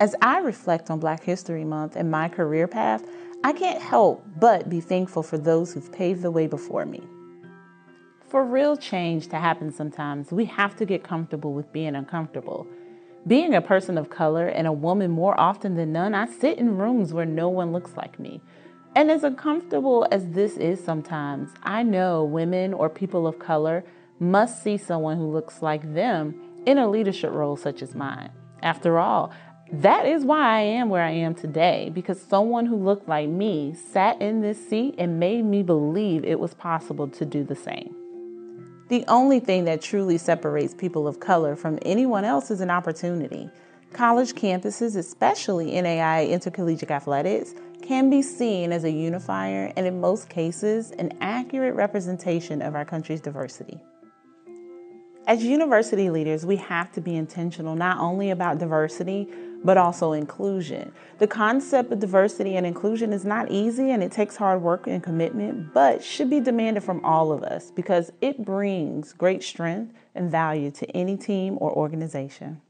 As I reflect on Black History Month and my career path, I can't help but be thankful for those who've paved the way before me. For real change to happen sometimes, we have to get comfortable with being uncomfortable. Being a person of color and a woman more often than none, I sit in rooms where no one looks like me. And as uncomfortable as this is sometimes, I know women or people of color must see someone who looks like them in a leadership role such as mine. After all, that is why I am where I am today, because someone who looked like me sat in this seat and made me believe it was possible to do the same. The only thing that truly separates people of color from anyone else is an opportunity. College campuses, especially NAIA intercollegiate athletics, can be seen as a unifier and, in most cases, an accurate representation of our country's diversity. As university leaders, we have to be intentional not only about diversity, but also inclusion. The concept of diversity and inclusion is not easy and it takes hard work and commitment, but should be demanded from all of us because it brings great strength and value to any team or organization.